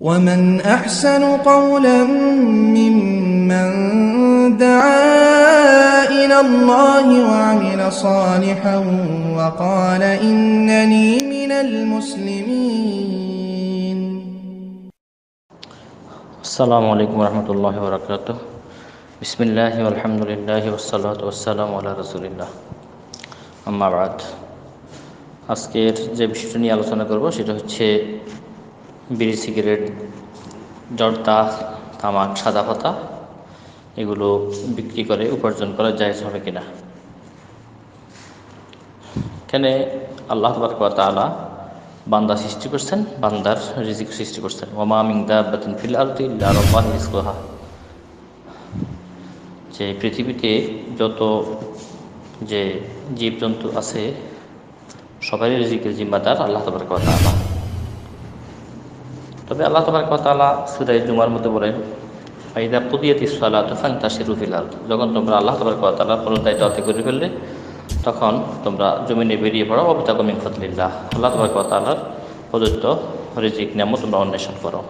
ومن أحسن قولا ممن دعا إلى الله وعمل صالحا وقال إنني من المسلمين আসসালামু আলাইকুম রহমতুল্লাহ বরকাত বিসমিল্লাহ আলহামদুলিল্লাহ ওসালাত ওসালাম আল্লাহ রসুলিল্লাহ আম্মাবাদ আজকের যে বিষয়টা নিয়ে আলোচনা করব সেটা হচ্ছে বিড়ি, সিগারেট, জর্দা, তামাক, সাদা পাতা, এগুলো বিক্রি করে, উপার্জন করা যায় হবে কিনা? এখানে আল্লাহ তালা বান্দা সৃষ্টি করছেন, বান্দার রিজিক সৃষ্টি করছেন। ওমা মিং দাবাতিন ফিল রিজকুহা। যে পৃথিবীতে যত যে জীবজন্তু আছে, সবারই রিজিকের জিম্মাদার আল্লাহ তবরক তাআলা। তবে আল্লাহ তবরক তাআলা সূরা জুমার মধ্যে বলেন, ফাইদা কুদিয়াতি সালাতু ফান্তাশিরু ফিল আরদ। যখন তোমরা আল্লাহ তবরক তাআলা কোনো দায়িত্ব আদায় করে ফেললে, তখন তোমরা জমিনে বেরিয়ে পড়ো অবিতাক মিন ফদলিল্লাহ। আল্লাহ তবরক তাআলার প্রদত্ত রিজিক নামও তোমরা অন্বেষণ করো।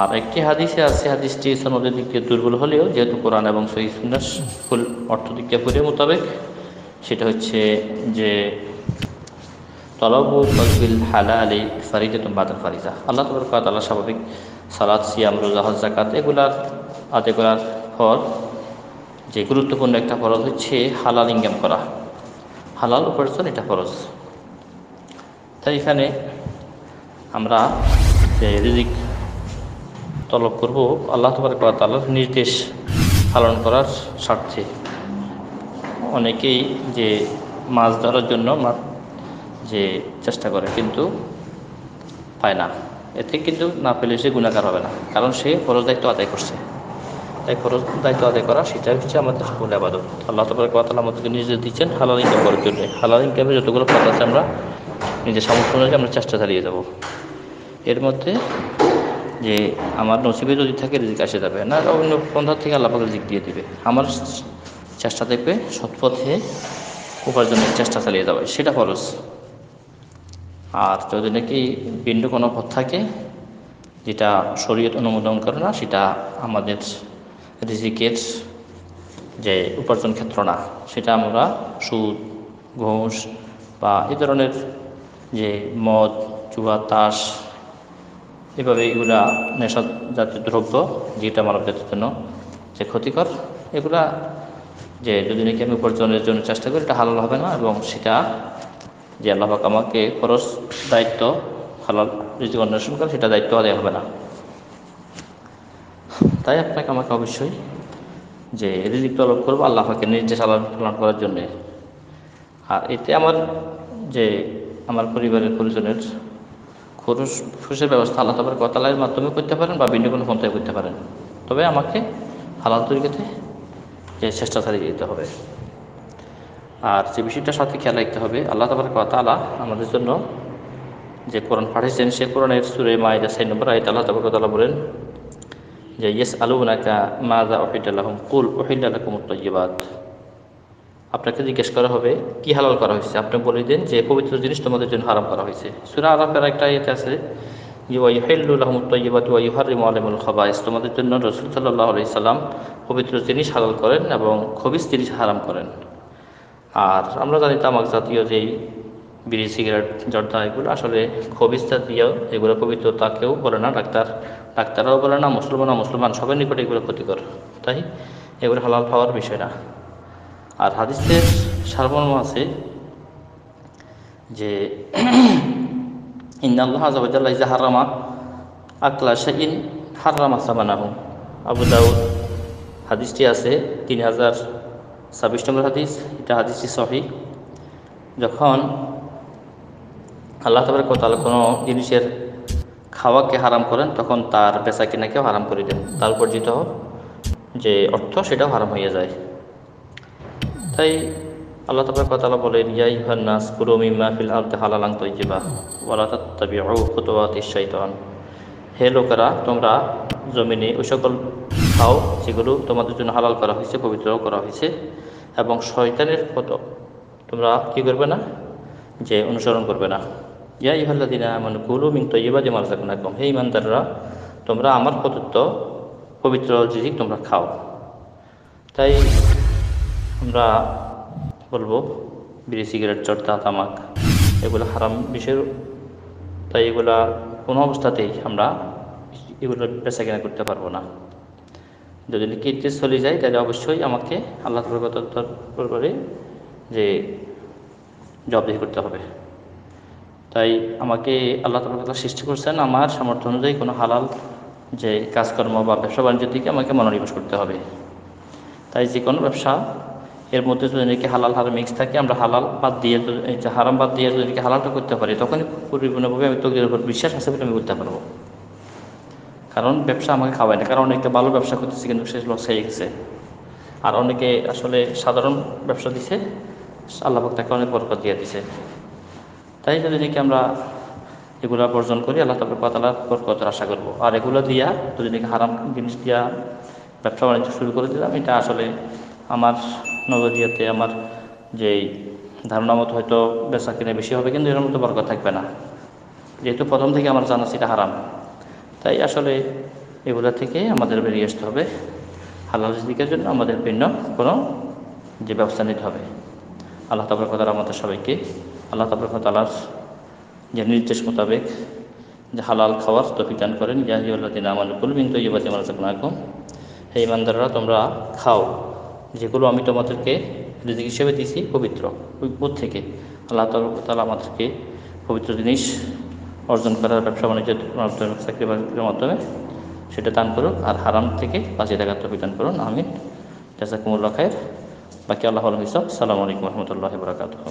আর একটি হাদিসে আছে, হাদিসটি সনদের দিক দিয়ে দুর্বল হলেও, যেহেতু কোরআন এবং সহি সুন্নার ফুল অর্থ দিক দিয়ে মোতাবেক, সেটা হচ্ছে যে তলবু ফজবিল হালা আলী ফারিজা বাদার ফারিজা আল্লাহ তবরক তাআলা স্বাভাবিক সালাদ সিয়াম, রোজা, হজ জাকাত এগুলার আদায় করার পর যে গুরুত্বপূর্ণ একটা ফরজ হচ্ছে হালাল ইনকাম করা। হালাল উপার্জন এটা ফরজ। তাই এখানে আমরা যে রিজিক তলব করব, আল্লাহ তাআলার নির্দেশ পালন করার স্বার্থে। অনেকেই যে মাছ ধরার জন্য যে চেষ্টা করে, কিন্তু পায় না। এতে কিন্তু না পেলে সে গুণাকার হবে না, কারণ সে ফরজ দায়িত্ব আদায় করছে। তাই ফরজ দায়িত্ব আদায় করা সেটা হচ্ছে আমাদের সকল আবাদত। আল্লাহ তবরক তাআলা আমাদেরকে নির্দেশ দিচ্ছেন হালাল ইনকাম করার জন্য। হালাল ইনকামে যতগুলো পথ আছে আমরা নিজের সামর্থ্য অনুযায়ী আমরা চেষ্টা চালিয়ে যাব। এর মধ্যে যে আমার নসিবে যদি থাকে রিজিক আসে যাবে না অন্য পন্থা থেকে আল্লাহ রিজিক দিয়ে দিবে। আমার চেষ্টা দেখবে সৎপথে উপার্জনের চেষ্টা চালিয়ে যাবে সেটা ফরজ। আর যদি নাকি ভিন্ন কোনো পথ থাকে, যেটা শরীয়ত অনুমোদন করে না, সেটা আমাদের রিজিকের যে উপার্জন ক্ষেত্র না, সেটা আমরা সুদ, ঘুষ বা এই ধরনের যে মদ চুয়া তাস, এভাবে এগুলা নেশা জাতীয় দ্রব্য, যেটা মানব জাতির জন্য যে ক্ষতিকর, এগুলা যে যদি নাকি আমি উপার্জনের জন্য চেষ্টা করি, এটা হালাল হবে না এবং সেটা যে আল্লাহাক আমাকে খরচ, দায়িত্ব, হালাল রিজিক অন্বেষণ করে সেটা দায়িত্ব আদায় হবে না। তাই আপনাকে আমাকে অবশ্যই যে রিজিক তলব করব আল্লাহকে নির্দেশ আলাদা পালন করার জন্যে। আর এতে আমার যে আমার পরিবারের পরিজনের খরচ খুশের ব্যবস্থা আল্লাহ তাবার কথালাইয়ের মাধ্যমে করতে পারেন বা ভিন্ন কোনো পন্থায় করতে পারেন। তবে আমাকে হালাল তরিকাতে যে চেষ্টা চালিয়ে যেতে হবে। আর যে বিষয়টার সাথে খেয়াল রাখতে হবে, আল্লাহ তাবার তালা আমাদের জন্য যে কোরআন পাঠিয়েছেন, সে কোরআনের সুরে মায়েদা সাই নম্বর আয়ত আল্লাহ তাবার তালা বলেন যে ইয়েস আলু নাকা মাজা ওহিদাল্লাহম কুল ওহিদাল্লাহম তৈবাদ আপনাকে জিজ্ঞেস করা হবে, কি হালাল করা হয়েছে? আপনি বলে দেন যে, পবিত্র জিনিস তোমাদের জন্য হারাম করা হয়েছে। সুরা আরাফের একটা ইয়েতে আছে, যে ওয়াইহিল্লুল তৈবাদ ওয়াইহারিম আলমুল খবাইস তোমাদের জন্য রসুল সাল্লাহ আলি সাল্লাম পবিত্র জিনিস হালাল করেন এবং খবিস জিনিস হারাম করেন। আর আমরা জানি তামাক জাতীয় যেই বিড়ি, সিগারেট, জর্দা এগুলো আসলে খবিস জাতীয়, এগুলো পবিত্র তা কেউ বলে না, ডাক্তার, ডাক্তাররাও বলে না মুসলমান মুসলমান, সবার নিকট এগুলো ক্ষতিকর। তাই এগুলো হালাল পাওয়ার বিষয় না। আর হাদিসের সারমর্ম আছে যে ইন্দাল্লাহ আজাবাজাল্লাহ ইজা হারামা আকলা শাহিন হারামা সাবানাহু আবু দাউদ, হাদিসটি আছে তিন হাজার ছাব্বিশ নম্বর হাদিস, এটা হাদিসটি সহি। যখন আল্লাহ তাবার কোথাও কোনো জিনিসের খাওয়াকে হারাম করেন, তখন তার বেচা কেনাকেও হারাম করে দেন। তার উপার্জিত যে অর্থ, সেটাও হারাম হয়ে যায়। তাই আল্লাহ তাবার কথা বলেন ইয়াই নাস কুরু মিম্মা ফিল আলতে হালালাং তৈজিবা ওয়ালা হে লোকেরা, তোমরা জমিনে ওই সকল খাও যেগুলো তোমাদের জন্য হালাল করা হয়েছে, পবিত্র করা হয়েছে এবং শয়তানের পথ তোমরা কি করবে না? যে অনুসরণ করবে না। ইয়া ইহাল্লাদিনা এমন কুলু মিন তৈবা যে মারজাকুনাকুম হে ইমানদাররা তোমরা আমার প্রদত্ত পবিত্র জিনিস তোমরা খাও। তাই আমরা বলব, বিড়ি, সিগারেট, চর্দা, তামাক, এগুলো হারাম বিষয়। তাই এগুলা কোনো অবস্থাতেই আমরা এগুলো বেচা কেনা করতে পারব না। যদি কিনতে চলে যায়, তাহলে অবশ্যই আমাকে আল্লাহ দরবারে যে জবাবদিহি করতে হবে। তাই আমাকে আল্লাহ তালা সৃষ্টি করছেন। আমার সামর্থ্য অনুযায়ী কোনো হালাল যে কাজকর্ম বা ব্যবসা বাণিজ্য দিকে আমাকে মনোনিবেশ করতে হবে। তাই যে কোনো ব্যবসা, এর মধ্যে যদি নাকি হালাল হারাম মিক্স থাকে, আমরা হালাল বাদ দিয়ে হারাম বাদ দিয়ে যদি হালালটা করতে পারি, তখনই পরিপূর্ণভাবে আমি তকদির উপর বিশ্বাস আছে বলে আমি করতে পারব। কারণ ব্যবসা আমাকে খাওয়ায় না। কারণ অনেকে ভালো ব্যবসা করতেছে কিন্তু সে লস হয়ে গেছে। আর অনেকে আসলে সাধারণ ব্যবসা দিছে, আল্লাহ তাকে অনেক বরকত দিয়ে দিছে। তাই যদি নাকি আমরা এগুলা বর্জন করি, আল্লাহ তালা পাতালা বরকতের আশা করব। আর এগুলো দিয়া, যদি নাকি হারাম জিনিস দিয়া ব্যবসা বাণিজ্য শুরু করে দিলাম, এটা আসলে আমার নজরিয়াতে আমার যেই ধারণা মতো হয়তো বেচা কিনে বেশি হবে, কিন্তু এর মতো বরকত থাকবে না। যেহেতু প্রথম থেকে আমার জানা সেটা হারাম। তাই আসলে এগুলা থেকে আমাদের বেরিয়ে আসতে হবে। হালাল রিজিকের জন্য আমাদের ভিন্ন কোনো যে ব্যবস্থা নিতে হবে। আল্লাহ তাবর কথা আমাদের সবাইকে, আল্লাহ তাবর তালার যে নির্দেশ মোতাবেক যে হালাল খাওয়ার তফিক দান করেন। ইয়াহিউল্লাহ দিন আমার কুলবিন তো ইবাদি আমার রাখুন হে ইমানদাররা তোমরা খাও। যেগুলো আমি তোমাদেরকে রিজিক হিসেবে দিয়েছি, পবিত্র। ওই থেকে। আল্লাহ তালা আমাদেরকে পবিত্র জিনিস অর্জন করার ব্যবসা বাণিজ্যের মাধ্যমে, চাকরি বাকরির মাধ্যমে সেটা দান করুক আর হারাম থেকে বাঁচিয়ে থাকার তফিক দান করুন। আমিন। জাজাকুমুল্লা খায়ের বাকি আল্লাহ হিসাব সালামু আলাইকুম রহমতুল্লাহ বরাকাতুহ।